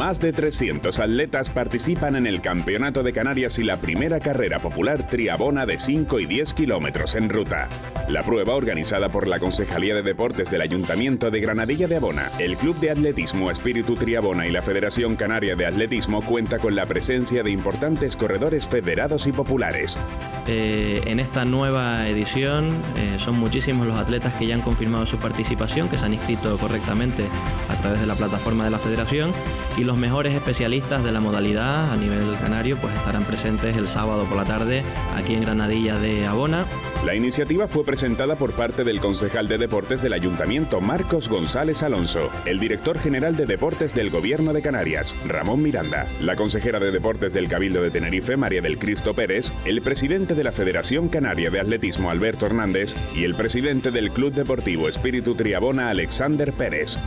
Más de 300 atletas participan en el Campeonato de Canarias y la primera carrera popular triabona de 5 y 10 kilómetros en ruta. La prueba, organizada por la Concejalía de Deportes del Ayuntamiento de Granadilla de Abona, el Club de Atletismo Espíritu Triabona y la Federación Canaria de Atletismo cuenta con la presencia de importantes corredores federados y populares. Eh, en esta nueva edición eh, son muchísimos los atletas que ya han confirmado su participación, que se han inscrito correctamente a través de la plataforma de la Federación y los mejores especialistas de la modalidad a nivel canario pues estarán presentes el sábado por la tarde aquí en Granadilla de Abona. La iniciativa fue presentada por parte del concejal de deportes del Ayuntamiento Marcos González Alonso, el director general de deportes del Gobierno de Canarias, Ramón Miranda, la consejera de deportes del Cabildo de Tenerife, María del Cristo Pérez, el presidente de la Federación Canaria de Atletismo, Alberto Hernández, y el presidente del Club Deportivo Espíritu Triabona, Alexander Pérez.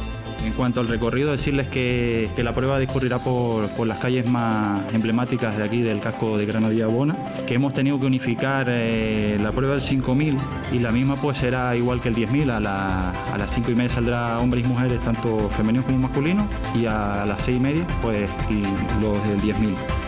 En cuanto al recorrido, decirles que, la prueba discurrirá por, las calles más emblemáticas de aquí del casco de Granadilla Bona, que hemos tenido que unificar eh, la prueba del 5000 y la misma pues será igual que el 10000, a, a las 5 y media saldrá hombres y mujeres, tanto femeninos como masculinos, y a las 6 y media pues los del 10000.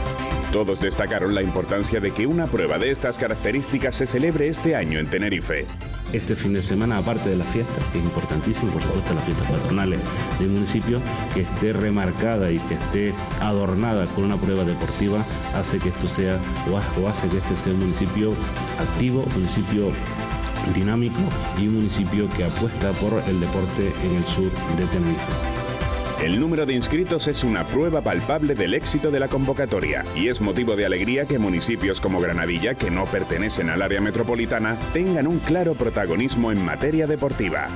Todos destacaron la importancia de que una prueba de estas características se celebre este año en Tenerife este fin de semana, aparte de las fiestas, que es importantísimo, por supuesto, las fiestas patronales del municipio, que esté remarcada y que esté adornada con una prueba deportiva, hace que esto sea, o hace que este sea un municipio activo, un municipio dinámico y un municipio que apuesta por el deporte en el sur de Tenerife. El número de inscritos es una prueba palpable del éxito de la convocatoria y es motivo de alegría que municipios como Granadilla, que no pertenecen al área metropolitana, tengan un claro protagonismo en materia deportiva.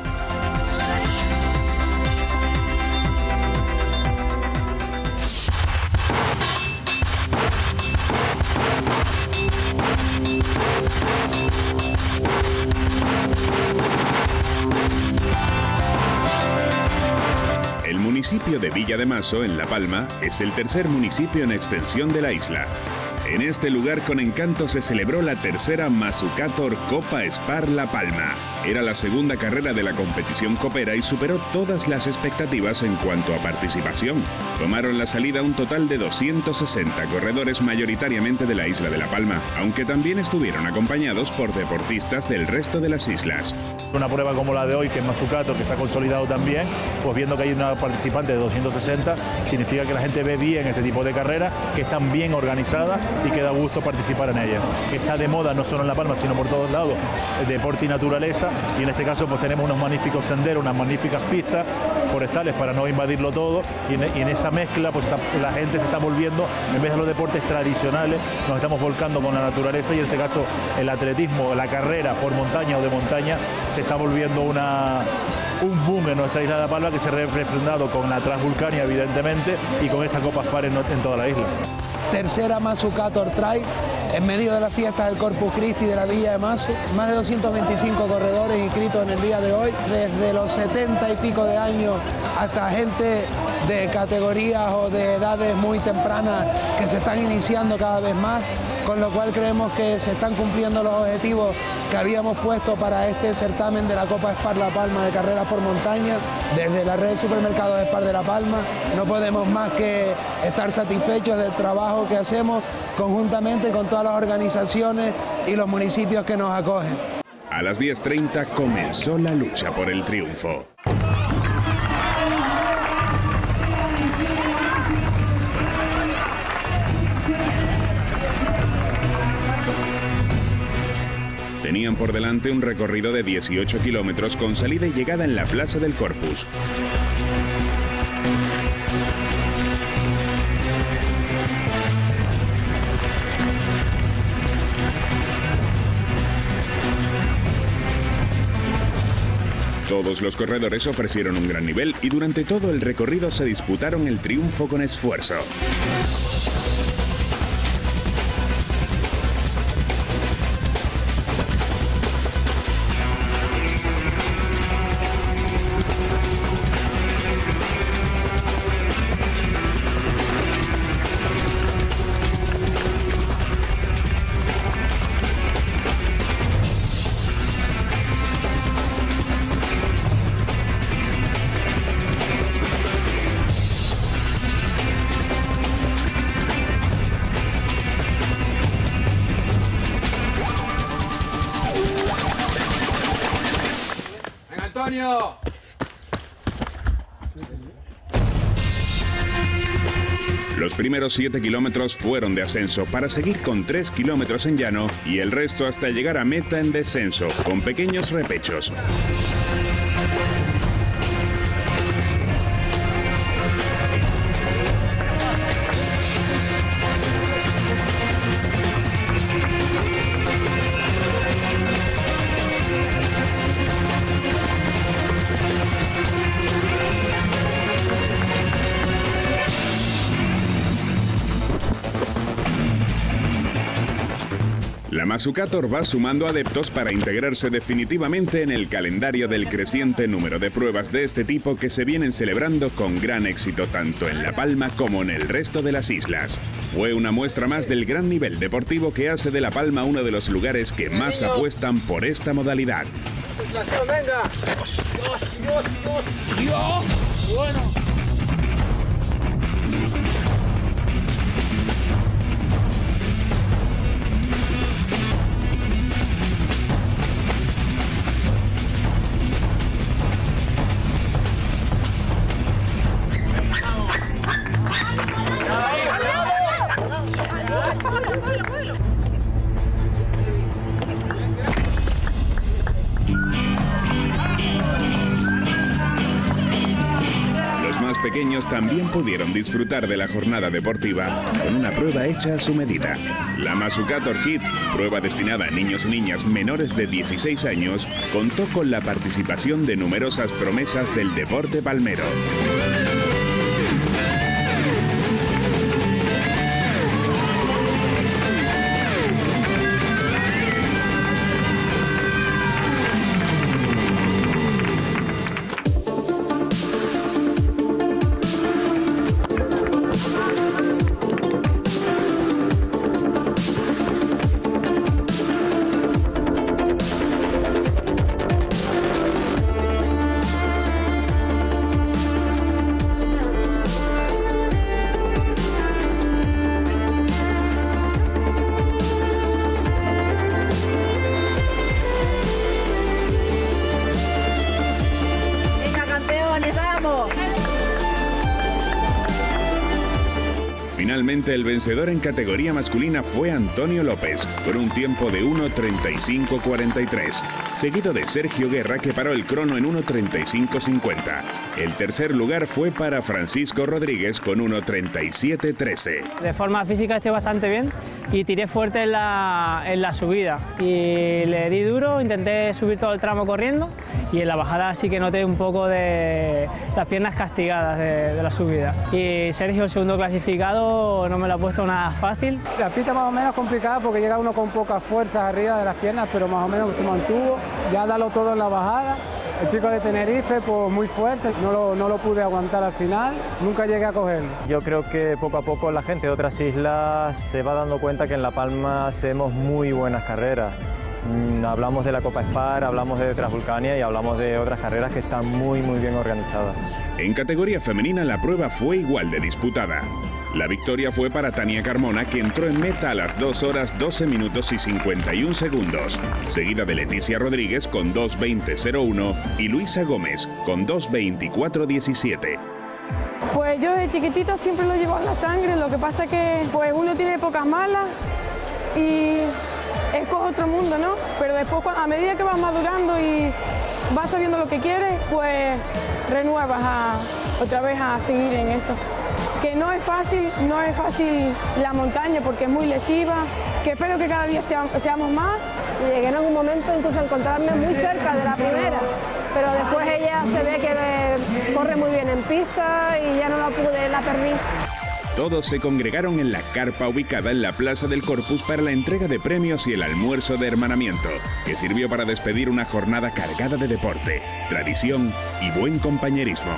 Municipio de Villa de Mazo, en La Palma, es el tercer municipio en extensión de la isla. En este lugar con encanto se celebró la tercera Mazucator Copa Spar La Palma. Era la segunda carrera de la competición copera y superó todas las expectativas en cuanto a participación. Tomaron la salida un total de 260 corredores mayoritariamente de la isla de La Palma, aunque también estuvieron acompañados por deportistas del resto de las islas. Una prueba como la de hoy, que es Mazucator, que se ha consolidado también, pues viendo que hay una participante de 260, significa que la gente ve bien este tipo de carreras, que están bien organizadas y que da gusto participar en ella. Está de moda no solo en La Palma, sino por todos lados, el deporte y naturaleza, y en este caso pues tenemos unos magníficos senderos, unas magníficas pistas forestales para no invadirlo todo, y en, esa mezcla pues la gente se está volviendo, en vez de los deportes tradicionales, nos estamos volcando con la naturaleza. Y en este caso el atletismo, la carrera por montaña o de montaña, se está volviendo una, un boom en nuestra isla de La Palma que se ha refrendado con la Transvulcania, evidentemente, y con estas copas pares en toda la isla tercera Mazucator Trail, en medio de la fiesta del Corpus Christi de la Villa de Mazo. Más de 225 corredores inscritos en el día de hoy, desde los 70 y pico de años hasta gente de categorías o de edades muy tempranas que se están iniciando cada vez más con lo cual creemos que se están cumpliendo los objetivos que habíamos puesto para este certamen de la Copa Spar La Palma de carreras por montaña, desde la red de supermercados Spar de La Palma. No podemos más que estar satisfechos del trabajo que hacemos conjuntamente con todas las organizaciones y los municipios que nos acogen. A las 10.30 comenzó la lucha por el triunfo. Tenían por delante un recorrido de 18 kilómetros con salida y llegada en la Plaza del Corpus. Todos los corredores ofrecieron un gran nivel y durante todo el recorrido se disputaron el triunfo con esfuerzo. Los primeros 7 kilómetros fueron de ascenso para seguir con 3 kilómetros en llano y el resto hasta llegar a meta en descenso, con pequeños repechos. La Masucator va sumando adeptos para integrarse definitivamente en el calendario del creciente número de pruebas de este tipo que se vienen celebrando con gran éxito tanto en La Palma como en el resto de las islas. Fue una muestra más del gran nivel deportivo que hace de La Palma uno de los lugares que más apuestan por esta modalidad. venga! ¡Dios, Dios, Dios! ¡Dios! Bueno. Pudieron disfrutar de la jornada deportiva con una prueba hecha a su medida. La Masucator Kids, prueba destinada a niños y niñas menores de 16 años, contó con la participación de numerosas promesas del deporte palmero. Finalmente el vencedor en categoría masculina fue Antonio López, con un tiempo de 1.35.43, seguido de Sergio Guerra que paró el crono en 1.35.50. El tercer lugar fue para Francisco Rodríguez con 1.37.13. De forma física estoy bastante bien y tiré fuerte en la, en la subida. Y le di duro, intenté subir todo el tramo corriendo y en la bajada sí que noté un poco de las piernas castigadas de, de la subida. Y Sergio, el segundo clasificado, no me lo ha puesto nada fácil. La pista más o menos complicada porque llega uno con pocas fuerzas arriba de las piernas, pero más o menos se mantuvo. Ya dalo todo en la bajada. El chico de Tenerife, pues muy fuerte, no lo, no lo pude aguantar al final, nunca llegué a cogerlo. Yo creo que poco a poco la gente de otras islas se va dando cuenta que en La Palma hacemos muy buenas carreras. Mm, Hablamos de la Copa Spar, hablamos de Transvulcania y hablamos de otras carreras que están muy muy bien organizadas. En categoría femenina la prueba fue igual de disputada. La victoria fue para Tania Carmona, que entró en meta a las 2 horas 12 minutos y 51 segundos, seguida de Leticia Rodríguez con 2.20.01 y Luisa Gómez con 2.24.17. Pues yo desde chiquitito siempre lo llevo en la sangre, lo que pasa que pues uno tiene pocas malas y es otro mundo, ¿no? Pero después a medida que vas madurando y vas sabiendo lo que quieres, pues renuevas a- otra vez a seguir en esto. Que no es fácil, no es fácil la montaña porque es muy lesiva, que espero que cada día sea- seamos más. Y llegué en algún momento incluso a encontrarme muy cerca de la primera, pero después ella se ve que corre muy bien en pista y ya no la pude, la perdí. Todos se congregaron en la carpa ubicada en la Plaza del Corpus para la entrega de premios y el almuerzo de hermanamiento, que sirvió para despedir una jornada cargada de deporte, tradición y buen compañerismo.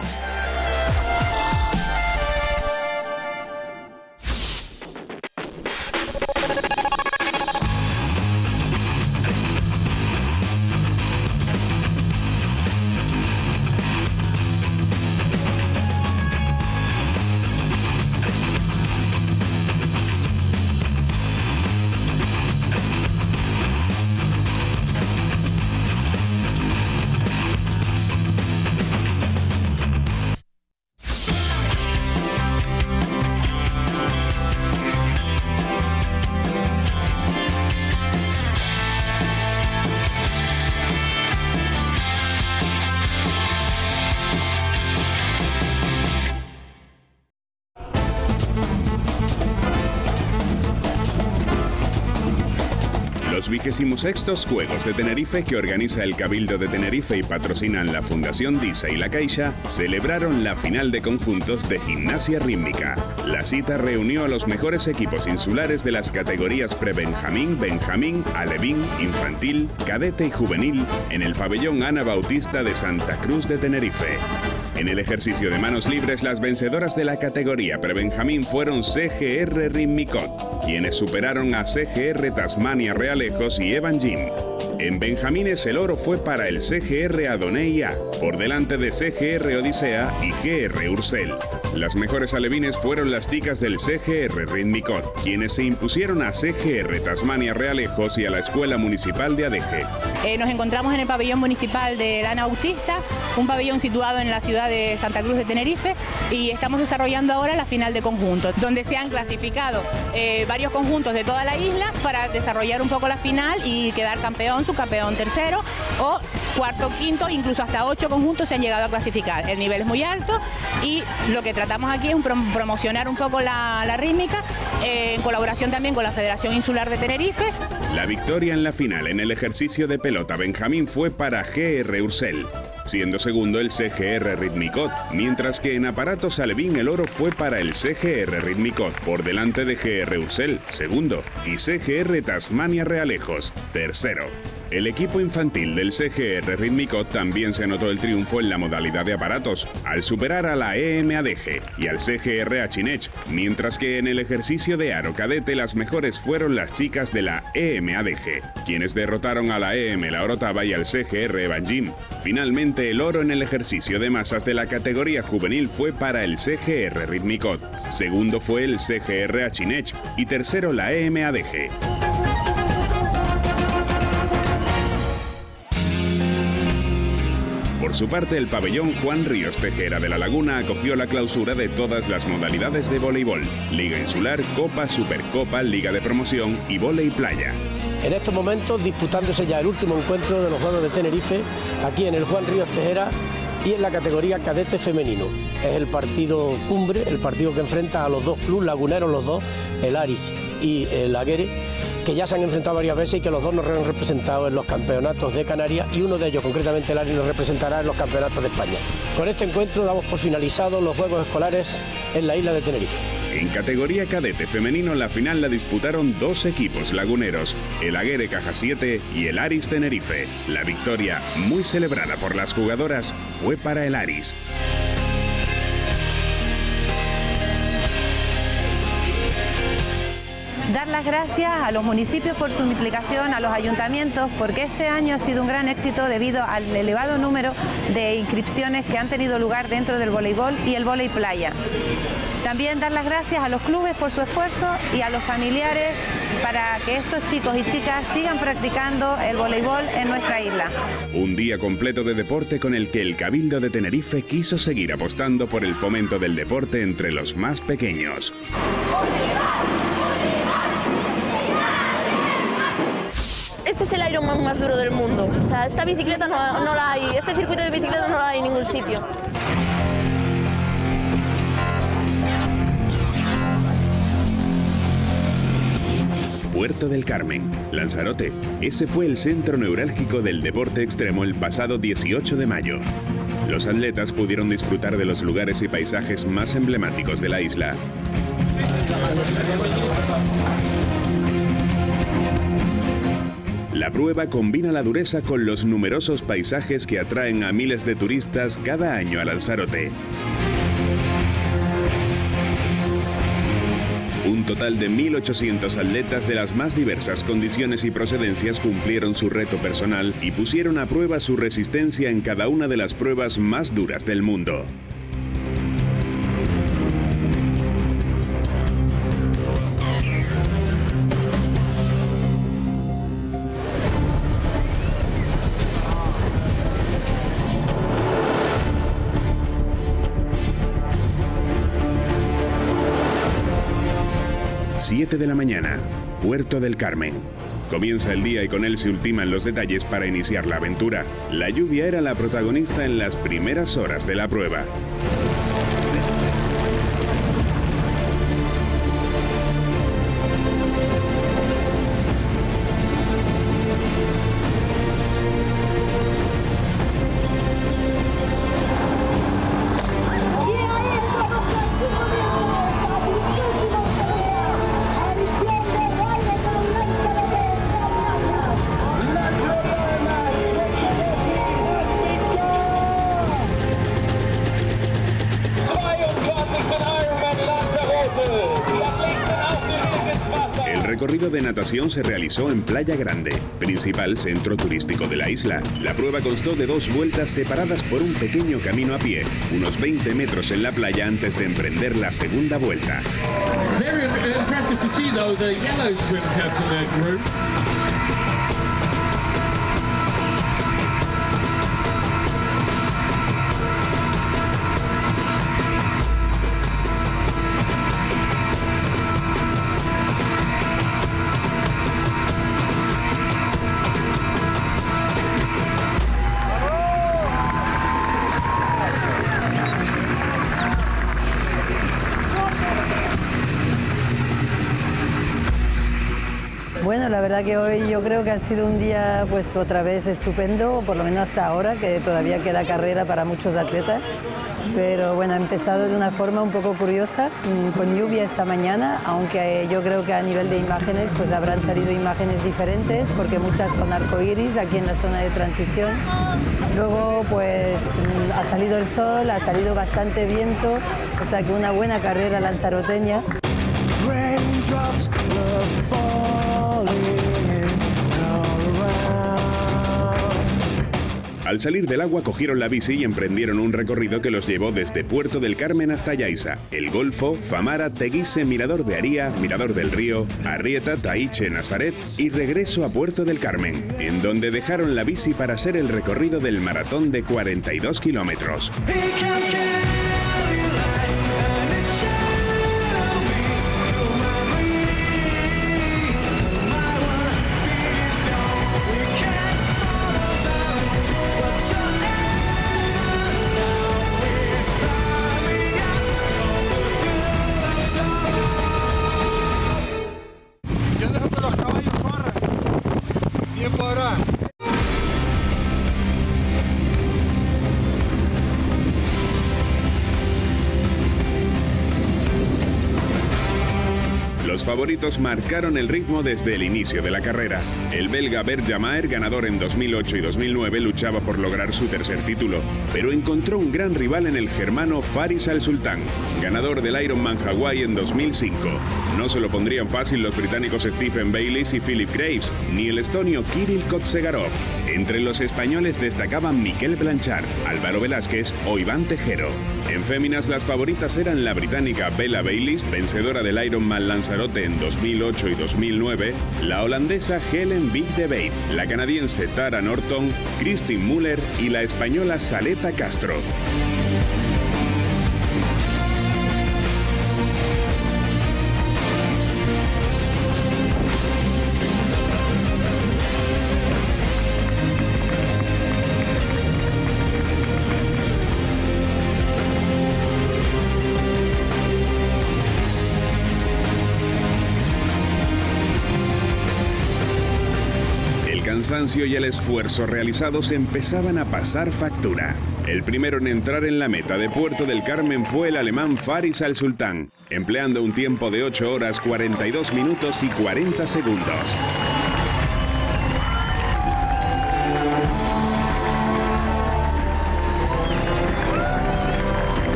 Los 26 Juegos de Tenerife que organiza el Cabildo de Tenerife y patrocinan la Fundación Disa y la Caixa celebraron la final de conjuntos de gimnasia rítmica. La cita reunió a los mejores equipos insulares de las categorías pre-Benjamín, Benjamín, Alevín, Infantil, Cadete y Juvenil en el pabellón Ana Bautista de Santa Cruz de Tenerife. En el ejercicio de manos libres, las vencedoras de la categoría pre-Benjamín fueron CGR Ritmicot, quienes superaron a CGR Tasmania Realejos y Evan Jim. En Benjamines el oro fue para el CGR Adonai A, por delante de CGR Odisea y GR Ursel. Las mejores alevines fueron las chicas del CGR Ritmicot, quienes se impusieron a CGR Tasmania Realejos y a la Escuela Municipal de Adeje. Eh, nos encontramos en el pabellón municipal de Lana Bautista, un pabellón situado en la ciudad de Santa Cruz de Tenerife y estamos desarrollando ahora la final de conjuntos, donde se han clasificado eh, varios conjuntos de toda la isla para desarrollar un poco la final y quedar campeón, subcampeón tercero o cuarto, quinto, incluso hasta ocho conjuntos se han llegado a clasificar. El nivel es muy alto y lo que tratamos aquí es promocionar un poco la, rítmica eh, en colaboración también con la Federación Insular de Tenerife. La victoria en la final en el ejercicio de pelota Benjamín fue para GR Ursel siendo segundo el CGR Ritmicot, mientras que en aparatos Alevín el oro fue para el CGR Ritmicot, por delante de GR Ursel, segundo, y CGR Tasmania Realejos, tercero. El equipo infantil del CGR Rítmico también se anotó el triunfo en la modalidad de aparatos, al superar a la EMADG y al CGR Achinech, mientras que en el ejercicio de aro cadete las mejores fueron las chicas de la EMADG, quienes derrotaron a la EM La Orotava y al CGR Evanjim. Finalmente, el oro en el ejercicio de masas de la categoría juvenil fue para el CGR Ritmicot, segundo fue el CGR Achinech y tercero la EMADG. Por su parte, el pabellón Juan Ríos Tejera de la Laguna acogió la clausura de todas las modalidades de voleibol, Liga Insular, Copa, Supercopa, Liga de Promoción y Volei Playa. En estos momentos disputándose ya el último encuentro de los Juegos de Tenerife, aquí en el Juan Ríos Tejera y en la categoría cadete femenino. Es el partido cumbre, el partido que enfrenta a los dos clubes laguneros, los dos, el Aris y el Aguere que ya se han enfrentado varias veces y que los dos nos han representado en los campeonatos de Canarias y uno de ellos, concretamente el ARI, nos representará en los campeonatos de España. Con este encuentro damos por finalizados los Juegos Escolares en la isla de Tenerife. En categoría cadete femenino la final la disputaron dos equipos laguneros, el Aguere Caja 7 y el Aris Tenerife. La victoria, muy celebrada por las jugadoras, fue para el Aris. Dar las gracias a los municipios por su implicación, a los ayuntamientos, porque este año ha sido un gran éxito debido al elevado número de inscripciones que han tenido lugar dentro del voleibol y el voleibol playa. También dar las gracias a los clubes por su esfuerzo y a los familiares para que estos chicos y chicas sigan practicando el voleibol en nuestra isla. Un día completo de deporte con el que el Cabildo de Tenerife quiso seguir apostando por el fomento del deporte entre los más pequeños. Este es el Ironman más duro del mundo. O sea, esta bicicleta no, la hay, este circuito de bicicleta no la hay en ningún sitio. Puerto del Carmen, Lanzarote. Ese fue el centro neurálgico del deporte extremo el pasado 18 de mayo. Los atletas pudieron disfrutar de los lugares y paisajes más emblemáticos de la isla. La prueba combina la dureza con los numerosos paisajes que atraen a miles de turistas cada año al Lanzarote. Un total de 1.800 atletas de las más diversas condiciones y procedencias cumplieron su reto personal y pusieron a prueba su resistencia en cada una de las pruebas más duras del mundo. De la mañana, Puerto del Carmen. Comienza el día y con él se ultiman los detalles para iniciar la aventura. La lluvia era la protagonista en las primeras horas de la prueba. De natación se realizó en Playa Grande, principal centro turístico de la isla. La prueba constó de dos vueltas separadas por un pequeño camino a pie, unos 20 metros en la playa antes de emprender la segunda vuelta. Que hoy yo creo que ha sido un día pues otra vez estupendo, por lo menos hasta ahora, que todavía queda carrera para muchos atletas. Pero bueno, ha empezado de una forma un poco curiosa, mm, con lluvia esta mañana, aunque yo creo que a nivel de imágenes pues habrán salido imágenes diferentes, porque muchas con arco iris aquí en la zona de transición. Luego pues mm, ha salido el sol, ha salido bastante viento, o sea que una buena carrera lanzaroteña. Raindrops Al salir del agua cogieron la bici y emprendieron un recorrido que los llevó desde Puerto del Carmen hasta Yaiza, El Golfo, Famara, Teguise, Mirador de Aría, Mirador del Río, Arrieta, Taiche, Nazaret y regreso a Puerto del Carmen, en donde dejaron la bici para hacer el recorrido del maratón de 42 kilómetros. Los favoritos marcaron el ritmo desde el inicio de la carrera. El belga Bert Jamaer, ganador en 2008 y 2009, luchaba por lograr su tercer título, pero encontró un gran rival en el germano Faris Al Sultan, ganador del Ironman Hawaii en 2005. No se lo pondrían fácil los británicos Stephen Bayliss y Philip Graves, ni el estonio Kirill Kotsegarov. Entre los españoles destacaban Miquel Blanchard, Álvaro Velázquez o Iván Tejero. En féminas las favoritas eran la británica Bella Bayliss, vencedora del Ironman Lanzarote en 2008 y 2009, la holandesa Helen Big de Bate, la canadiense Tara Norton, Christine Muller y la española Saleta Castro. Y el esfuerzo realizados empezaban a pasar factura. El primero en entrar en la meta de Puerto del Carmen fue el alemán Faris Al Sultán, empleando un tiempo de 8 horas 42 minutos y 40 segundos.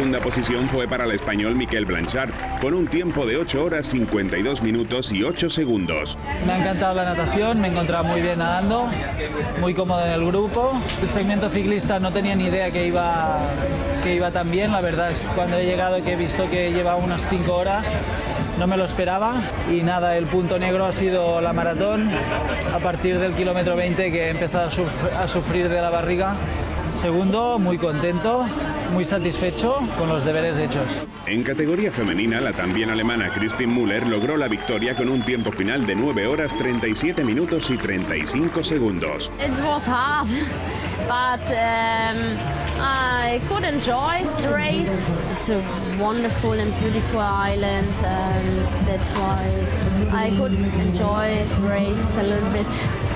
Segunda posición fue para el español Miquel Blanchard, con un tiempo de 8 horas 52 minutos y 8 segundos. Me ha encantado la natación, me he encontrado muy bien nadando, muy cómodo en el grupo. El segmento ciclista no tenía ni idea que iba, que iba tan bien, la verdad es que cuando he llegado que he visto que llevaba unas 5 horas, no me lo esperaba y nada, el punto negro ha sido la maratón a partir del kilómetro 20 que he empezado a sufrir de la barriga. Segundo, muy contento, muy satisfecho con los deberes hechos. En categoría femenina, la también alemana Christine Müller logró la victoria con un tiempo final de 9 horas 37 minutos y 35 segundos. It was hard, but um, I could enjoy the race. It's a wonderful and beautiful island, and that's why I could enjoy the race a little bit.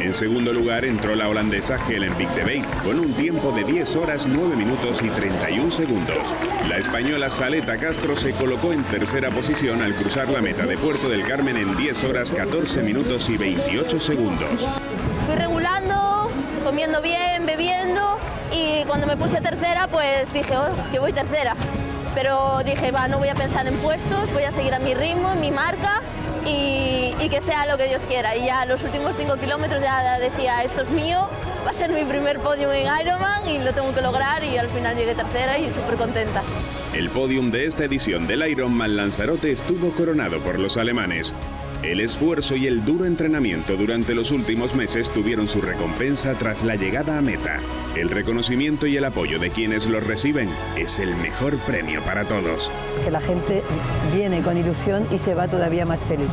En segundo lugar entró la holandesa Helen Bate, con un tiempo de 10 horas 9 minutos y 31 segundos. La española Saleta Castro se colocó en tercera posición al cruzar la meta de Puerto del Carmen en 10 horas 14 minutos y 28 segundos. Fui regulando, comiendo bien, bebiendo y cuando me puse tercera pues dije, oh, que voy tercera. Pero dije, va, no voy a pensar en puestos, voy a seguir a mi ritmo, en mi marca y, que sea lo que Dios quiera. Y ya los últimos cinco kilómetros ya decía, esto es mío, va a ser mi primer podio en Ironman y lo tengo que lograr y al final llegué tercera y súper contenta. El podium de esta edición del Ironman Lanzarote estuvo coronado por los alemanes. El esfuerzo y el duro entrenamiento durante los últimos meses tuvieron su recompensa tras la llegada a meta. El reconocimiento y el apoyo de quienes los reciben es el mejor premio para todos. Que la gente viene con ilusión y se va todavía más feliz.